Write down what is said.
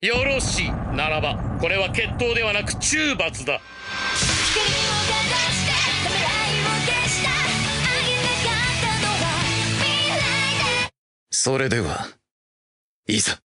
よろしいならばこれは決闘ではなく中罰だ。それではいざ。